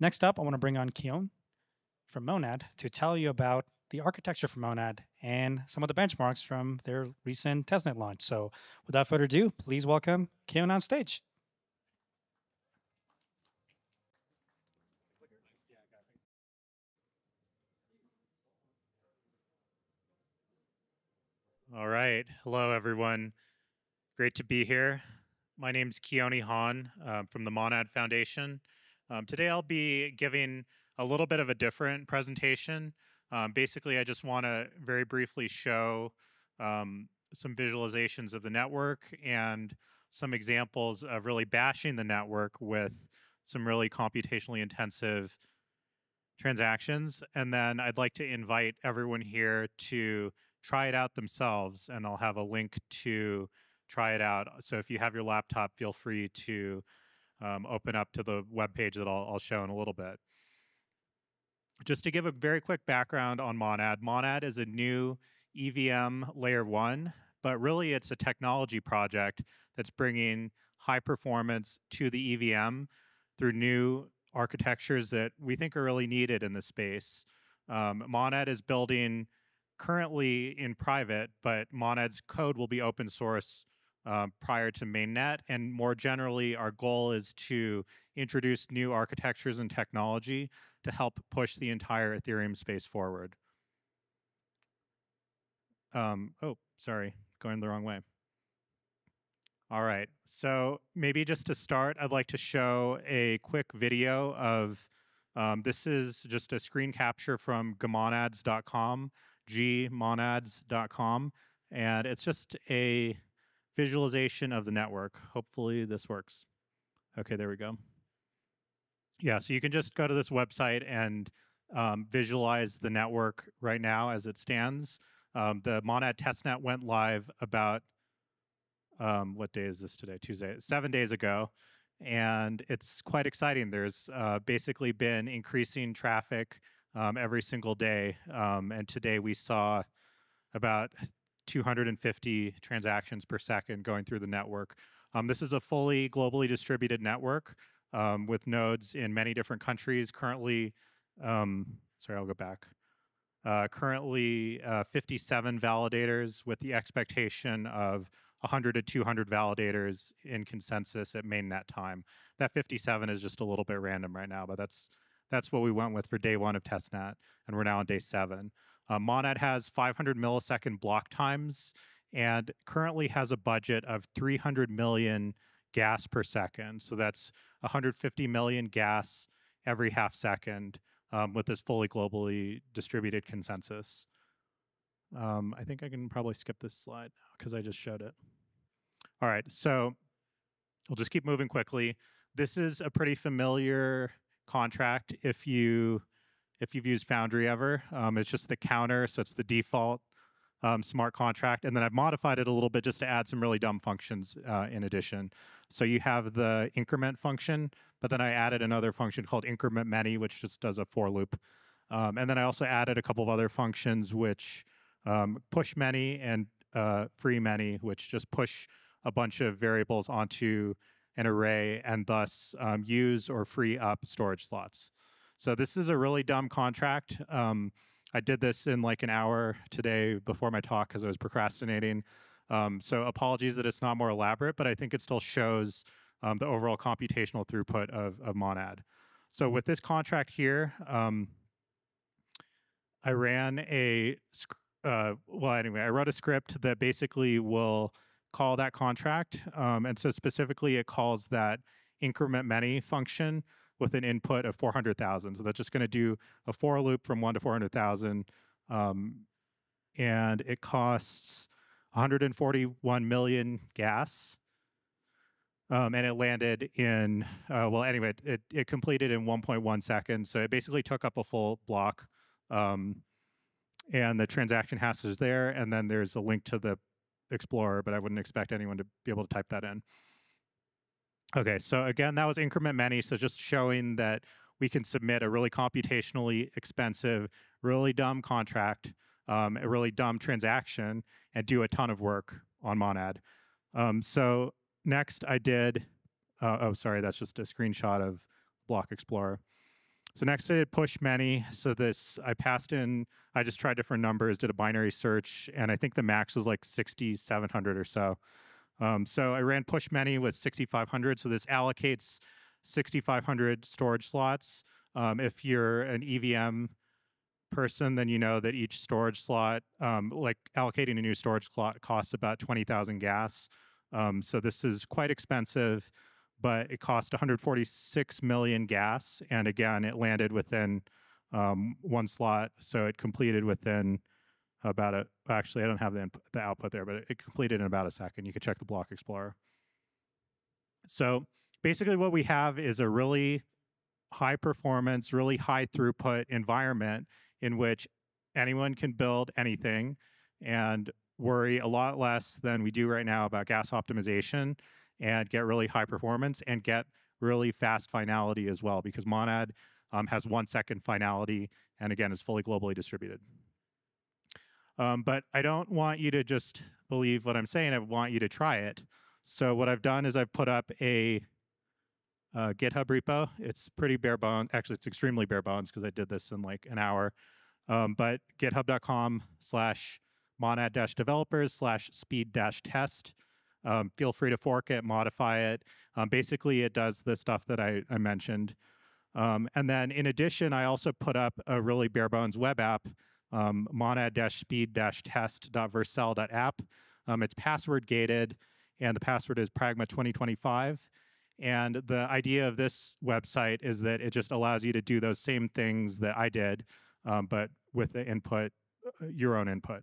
Next up, I want to bring on Keone from Monad to tell you about the architecture for Monad and some of the benchmarks from their recent testnet launch. So without further ado, please welcome Keone on stage. All right. Hello, everyone. Great to be here. My name is Keone Hon uh, from the Monad Foundation. Um, today I'll be giving a little bit of a different presentation. Um, basically, I just want to very briefly show um, some visualizations of the network and some examples of really bashing the network with some really computationally intensive transactions. And then I'd like to invite everyone here to try it out themselves, and I'll have a link to try it out. So if you have your laptop, feel free to um, open up to the web page that I'll, I'll show in a little bit. Just to give a very quick background on Monad, Monad is a new EVM layer one, but really it's a technology project that's bringing high performance to the EVM through new architectures that we think are really needed in the space. Um, Monad is building currently in private, but Monad's code will be open source um, prior to mainnet. And more generally, our goal is to introduce new architectures and technology to help push the entire Ethereum space forward. Um, oh, sorry, going the wrong way. All right, so maybe just to start, I'd like to show a quick video of, um, this is just a screen capture from gmonads.com gmonads.com. And it's just a visualization of the network. Hopefully this works. Okay, there we go. Yeah, so you can just go to this website and um, visualize the network right now as it stands. Um, the Monad testnet went live about, um, what day is this today? Tuesday, seven days ago. And it's quite exciting. There's uh, basically been increasing traffic um, every single day. Um, and today we saw about 250 transactions per second going through the network. Um, this is a fully globally distributed network um, with nodes in many different countries. Currently, um, sorry, I'll go back. Uh, currently, uh, 57 validators with the expectation of 100 to 200 validators in consensus at mainnet time. That 57 is just a little bit random right now, but that's that's what we went with for day one of testnet, and we're now on day seven. Uh, Monad has 500 millisecond block times and currently has a budget of 300 million gas per second. So that's 150 million gas every half second um, with this fully globally distributed consensus. Um, I think I can probably skip this slide because I just showed it. All right, so we'll just keep moving quickly. This is a pretty familiar contract if you if you've used Foundry ever. Um, it's just the counter, so it's the default um, smart contract. And then I've modified it a little bit just to add some really dumb functions uh, in addition. So you have the increment function, but then I added another function called increment many, which just does a for loop. Um, and then I also added a couple of other functions which um, push many and uh, free many, which just push a bunch of variables onto an array and thus um, use or free up storage slots. So this is a really dumb contract. Um, I did this in like an hour today before my talk because I was procrastinating. Um, so apologies that it's not more elaborate, but I think it still shows um, the overall computational throughput of, of Monad. So with this contract here, um, I ran a, uh, well, anyway, I wrote a script that basically will call that contract. Um, and so specifically, it calls that increment many function with an input of 400,000. So that's just going to do a for loop from 1 to 400,000. Um, and it costs 141 million gas. Um, and it landed in, uh, well, anyway, it, it completed in 1.1 seconds. So it basically took up a full block. Um, and the transaction hash is there. And then there's a link to the Explorer, but I wouldn't expect anyone to be able to type that in. Okay, so again, that was increment many, so just showing that we can submit a really computationally expensive, really dumb contract, um, a really dumb transaction, and do a ton of work on Monad. Um, so next I did, uh, oh, sorry, that's just a screenshot of Block Explorer. So next I did push many. So this, I passed in, I just tried different numbers, did a binary search, and I think the max was like 6,700 or so. Um, so I ran push many with 6,500. So this allocates 6,500 storage slots. Um, if you're an EVM person, then you know that each storage slot, um, like allocating a new storage slot costs about 20,000 gas. Um, so this is quite expensive, but it cost 146 million gas. And again, it landed within um, one slot. So it completed within about a, actually, I don't have the, input, the output there, but it, it completed in about a second. You can check the Block Explorer. So basically what we have is a really high performance, really high throughput environment in which anyone can build anything and worry a lot less than we do right now about gas optimization and get really high performance and get really fast finality as well because Monad um, has one second finality and again is fully globally distributed. Um, but I don't want you to just believe what I'm saying. I want you to try it. So what I've done is I've put up a uh, GitHub repo. It's pretty bare bones. Actually, it's extremely bare bones because I did this in like an hour. Um, but github.com slash monad dash developers slash speed dash test. Um, feel free to fork it, modify it. Um, basically, it does the stuff that I, I mentioned. Um, and then in addition, I also put up a really bare bones web app, um, monad dash speed dash test.vercel.app. Um, it's password gated, and the password is Pragma 2025. And the idea of this website is that it just allows you to do those same things that I did, um, but with the input, uh, your own input.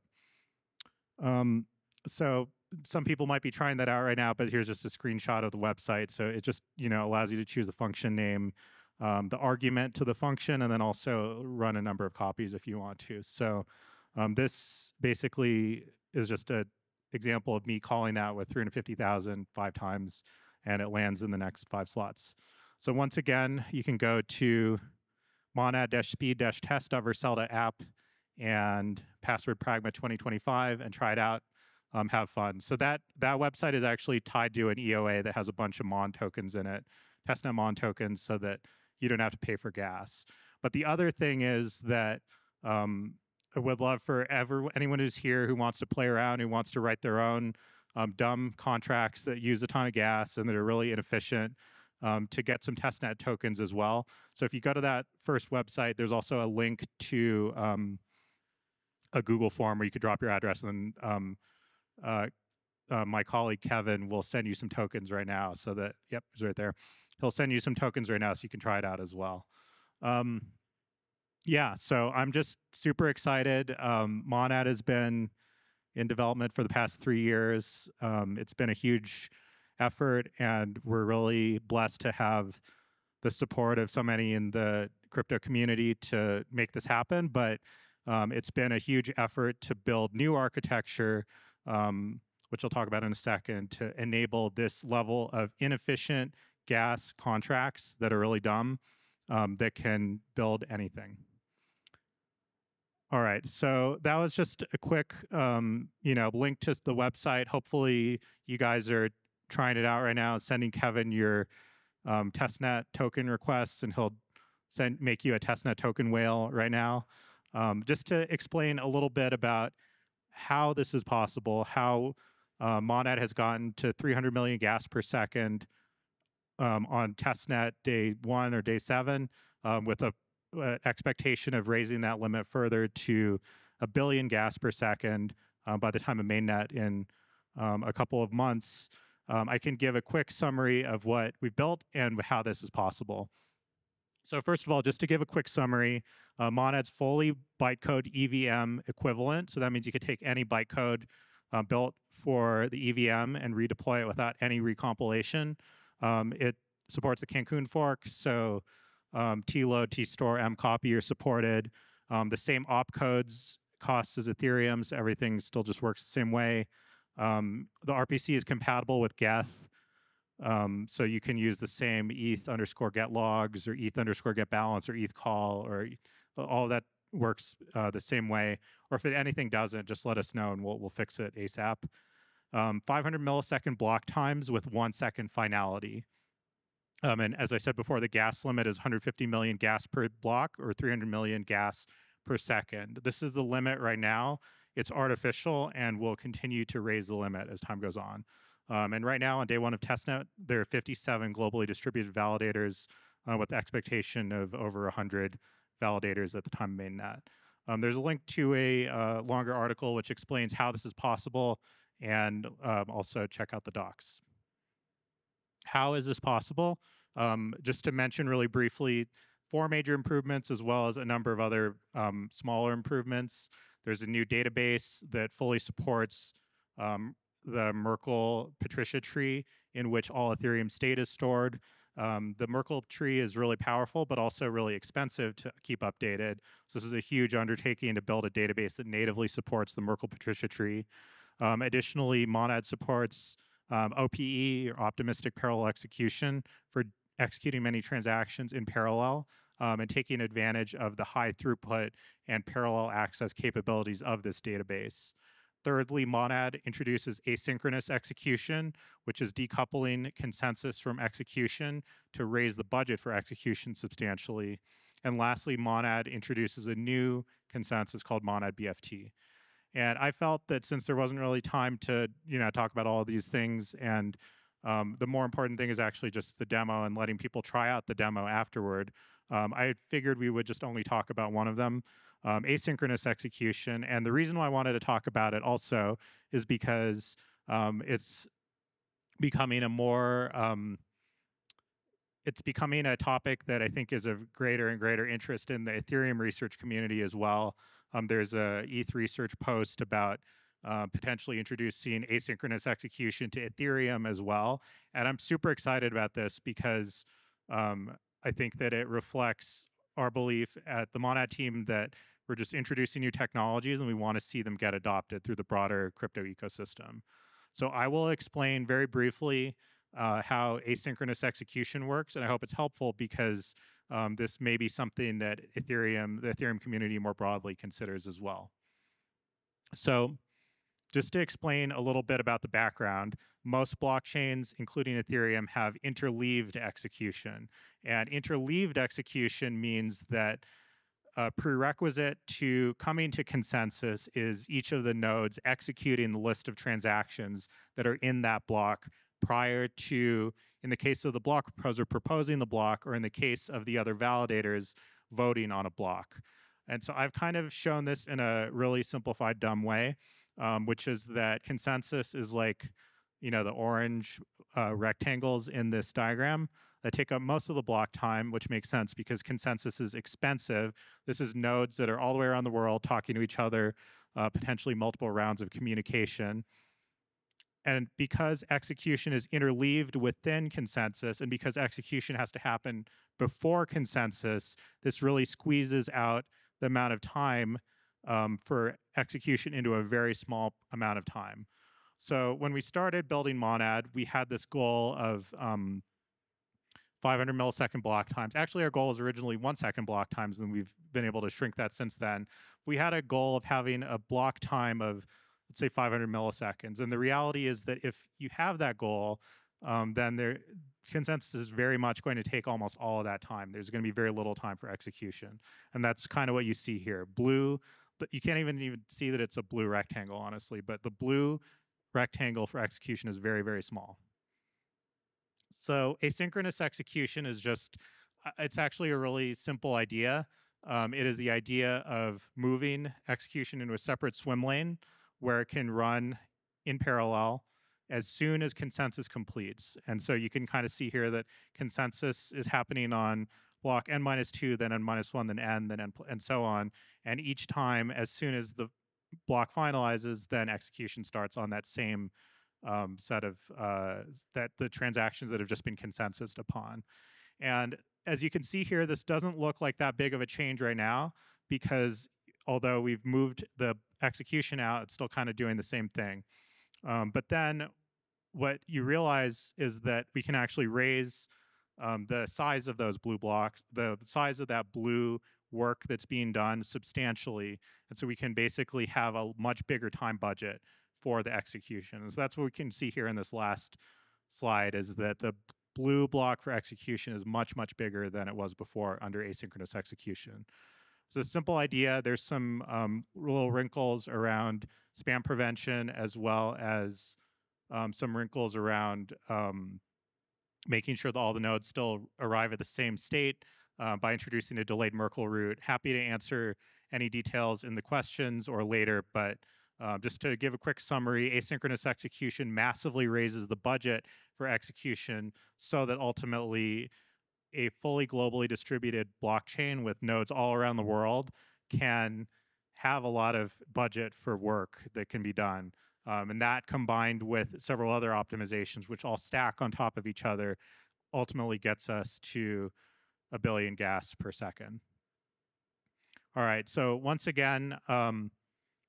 Um, so some people might be trying that out right now, but here's just a screenshot of the website. So it just you know allows you to choose the function name, um, the argument to the function, and then also run a number of copies if you want to. So um, this basically is just an example of me calling that with 350,000 five times and it lands in the next five slots. So once again, you can go to monad-speed-test.vercel.app and password pragma 2025 and try it out. Um, have fun. So that that website is actually tied to an EOA that has a bunch of Mon tokens in it, testnet Mon tokens, so that you don't have to pay for gas. But the other thing is that um, I would love for ever anyone who's here who wants to play around, who wants to write their own um, dumb contracts that use a ton of gas and that are really inefficient um, to get some testnet tokens as well. So if you go to that first website, there's also a link to um, a Google form where you could drop your address and um, uh, uh, my colleague Kevin will send you some tokens right now so that, yep, he's right there. He'll send you some tokens right now so you can try it out as well. Um, yeah, so I'm just super excited. Um, Monad has been in development for the past three years. Um, it's been a huge effort, and we're really blessed to have the support of so many in the crypto community to make this happen. But um, it's been a huge effort to build new architecture, um, which I'll talk about in a second, to enable this level of inefficient gas contracts that are really dumb um, that can build anything. All right, so that was just a quick, um, you know, link to the website. Hopefully, you guys are trying it out right now, sending Kevin your um, testnet token requests, and he'll send make you a testnet token whale right now. Um, just to explain a little bit about how this is possible, how uh, Monad has gotten to 300 million gas per second um, on testnet day one or day seven um, with a uh, expectation of raising that limit further to a billion gas per second uh, by the time of mainnet in um, a couple of months. Um, I can give a quick summary of what we've built and how this is possible. So first of all, just to give a quick summary, uh, Monad's fully bytecode EVM equivalent. So that means you could take any bytecode uh, built for the EVM and redeploy it without any recompilation. Um, it supports the Cancun fork, so um, tload, tstore, mcopy are supported. Um, the same opcodes costs as Ethereum, so everything still just works the same way. Um, the RPC is compatible with Geth. Um, so you can use the same ETH underscore get logs or ETH underscore get balance or ETH call or all that works uh, the same way. Or if it, anything doesn't, just let us know and we'll, we'll fix it ASAP. Um, 500 millisecond block times with one second finality. Um, and as I said before, the gas limit is 150 million gas per block or 300 million gas per second. This is the limit right now. It's artificial and will continue to raise the limit as time goes on. Um, and right now on day one of testnet, there are 57 globally distributed validators uh, with the expectation of over 100 validators at the time of mainnet. Um, there's a link to a uh, longer article which explains how this is possible and um, also check out the docs. How is this possible? Um, just to mention really briefly, four major improvements as well as a number of other um, smaller improvements. There's a new database that fully supports um, the Merkle Patricia tree in which all Ethereum state is stored. Um, the Merkle tree is really powerful, but also really expensive to keep updated. So this is a huge undertaking to build a database that natively supports the Merkle Patricia tree. Um, additionally, Monad supports um, OPE, or optimistic parallel execution, for executing many transactions in parallel um, and taking advantage of the high throughput and parallel access capabilities of this database. Thirdly, Monad introduces asynchronous execution, which is decoupling consensus from execution to raise the budget for execution substantially. And lastly, Monad introduces a new consensus called Monad BFT. And I felt that since there wasn't really time to, you know, talk about all of these things and um, the more important thing is actually just the demo and letting people try out the demo afterward. Um, I figured we would just only talk about one of them, um, asynchronous execution. And the reason why I wanted to talk about it also is because um, it's becoming a more um, it's becoming a topic that I think is of greater and greater interest in the Ethereum research community as well. Um, there's a ETH research post about uh, potentially introducing asynchronous execution to Ethereum as well. And I'm super excited about this because um, I think that it reflects our belief at the Monad team that we're just introducing new technologies and we want to see them get adopted through the broader crypto ecosystem. So I will explain very briefly uh, how asynchronous execution works, and I hope it's helpful because um, this may be something that Ethereum, the Ethereum community more broadly considers as well. So just to explain a little bit about the background, most blockchains, including Ethereum, have interleaved execution. And interleaved execution means that a prerequisite to coming to consensus is each of the nodes executing the list of transactions that are in that block prior to, in the case of the block proposer, proposing the block, or in the case of the other validators, voting on a block. And so I've kind of shown this in a really simplified, dumb way um, which is that consensus is like, you know, the orange uh, rectangles in this diagram that take up most of the block time, which makes sense because consensus is expensive. This is nodes that are all the way around the world talking to each other, uh, potentially multiple rounds of communication. And because execution is interleaved within consensus, and because execution has to happen before consensus, this really squeezes out the amount of time um, for execution into a very small amount of time. So when we started building Monad, we had this goal of um, 500 millisecond block times. Actually, our goal was originally one second block times, and we've been able to shrink that since then. We had a goal of having a block time of, let's say, 500 milliseconds. And the reality is that if you have that goal, um, then there consensus is very much going to take almost all of that time. There's going to be very little time for execution. And that's kind of what you see here. Blue you can't even even see that it's a blue rectangle, honestly. But the blue rectangle for execution is very, very small. So asynchronous execution is just, uh, it's actually a really simple idea. Um, it is the idea of moving execution into a separate swim lane where it can run in parallel as soon as consensus completes. And so you can kind of see here that consensus is happening on block n minus two, then n minus one, then n, then n, and so on. And each time, as soon as the block finalizes, then execution starts on that same um, set of uh, that the transactions that have just been consensused upon. And as you can see here, this doesn't look like that big of a change right now because although we've moved the execution out, it's still kind of doing the same thing. Um, but then what you realize is that we can actually raise um, the size of those blue blocks, the size of that blue work that's being done substantially. And so we can basically have a much bigger time budget for the execution. And so that's what we can see here in this last slide is that the blue block for execution is much, much bigger than it was before under asynchronous execution. It's a simple idea. There's some um, little wrinkles around spam prevention as well as um, some wrinkles around um, making sure that all the nodes still arrive at the same state uh, by introducing a delayed Merkle root. Happy to answer any details in the questions or later, but uh, just to give a quick summary, asynchronous execution massively raises the budget for execution so that ultimately a fully globally distributed blockchain with nodes all around the world can have a lot of budget for work that can be done. Um, and that combined with several other optimizations, which all stack on top of each other, ultimately gets us to a billion gas per second. All right, so once again, um,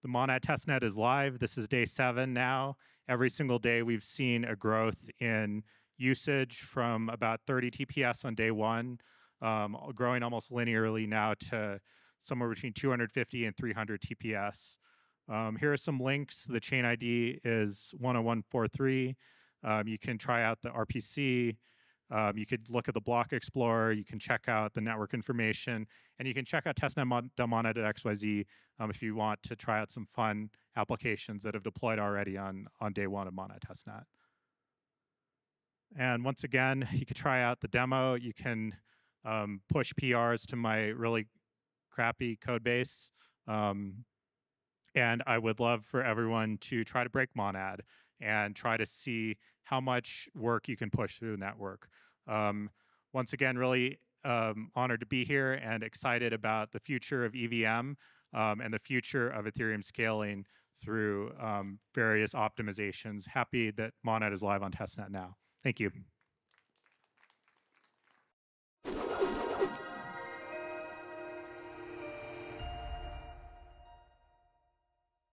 the Monad testnet is live. This is day seven now. Every single day we've seen a growth in usage from about 30 TPS on day one, um, growing almost linearly now to somewhere between 250 and 300 TPS. Um, here are some links. The chain ID is 10143. Um, you can try out the RPC. Um, you could look at the block explorer. You can check out the network information, and you can check out testnet.monad at XYZ um, if you want to try out some fun applications that have deployed already on, on day one of Monad testnet. And once again, you could try out the demo. You can um, push PRs to my really crappy code base. And I would love for everyone to try to break Monad and try to see how much work you can push through the network. Um, once again, really um, honored to be here and excited about the future of EVM um, and the future of Ethereum scaling through um, various optimizations. Happy that Monad is live on testnet now. Thank you.